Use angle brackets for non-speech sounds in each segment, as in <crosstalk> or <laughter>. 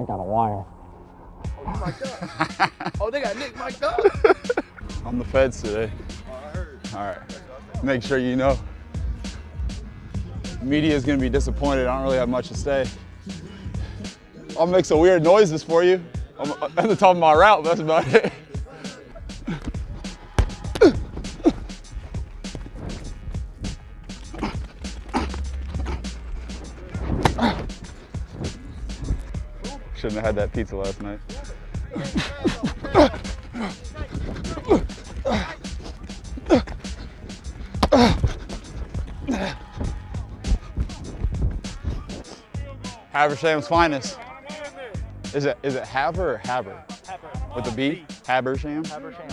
I got a wire. Oh oh, they got Nick mic'd up. <laughs> I'm the feds today. Oh, All right. Make sure you know. Media is gonna be disappointed. I don't really have much to say. I'll make some weird noises for you. I'm at the top of my route, but that's about it. <laughs> Shouldn't have had that pizza last night. Haversham's finest. Is it is it Haver or Haber? With the B? Habersham? Habersham.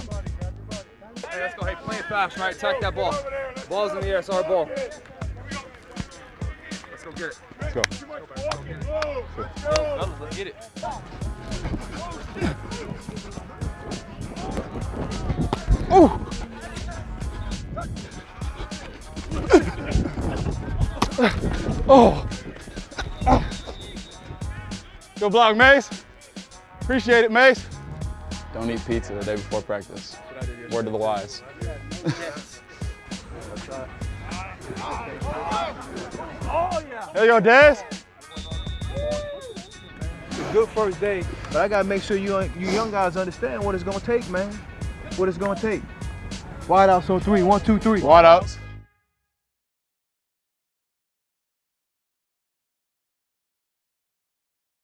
Hey, let's go. Hey, play it fast, right? Attack that ball. Ball's in the air. It's our ball. Let's go get it. Let's go. Fellas, let's get it. <laughs> Oh! oh! Go block, Mace. Appreciate it, Mace. Don't eat pizza the day before practice. Word to the wise. <laughs> There you go, Dez. good first day, but I gotta make sure you you young guys understand what it's gonna take, man. What it's gonna take. Wide out, so three, one, two, three. Wide outs.